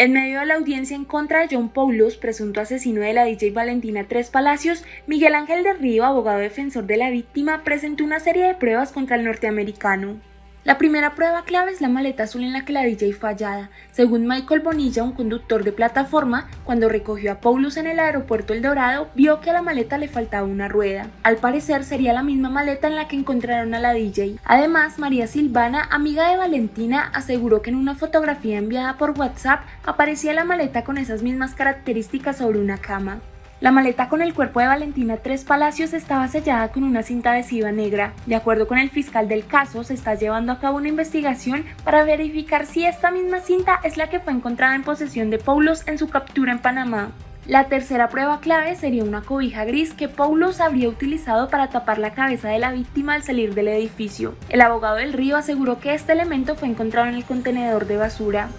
En medio de la audiencia en contra de John Paulos, presunto asesino de la DJ Valentina Tres Palacios, Miguel Ángel de Río, abogado defensor de la víctima, presentó una serie de pruebas contra el norteamericano. La primera prueba clave es la maleta azul en la que la DJ fue hallada. Según Michael Bonilla, un conductor de plataforma, cuando recogió a Paulus en el aeropuerto El Dorado, vio que a la maleta le faltaba una rueda. Al parecer sería la misma maleta en la que encontraron a la DJ. Además, María Silvana, amiga de Valentina, aseguró que en una fotografía enviada por WhatsApp aparecía la maleta con esas mismas características sobre una cama. La maleta con el cuerpo de Valentina Tres Palacios estaba sellada con una cinta adhesiva negra. De acuerdo con el fiscal del caso, se está llevando a cabo una investigación para verificar si esta misma cinta es la que fue encontrada en posesión de Paulos en su captura en Panamá. La tercera prueba clave sería una cobija gris que Paulos habría utilizado para tapar la cabeza de la víctima al salir del edificio. El abogado del río aseguró que este elemento fue encontrado en el contenedor de basura.